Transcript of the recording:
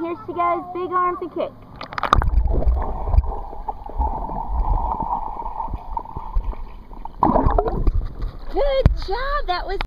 here's Here she goes. Big arms and kick. Good job. That was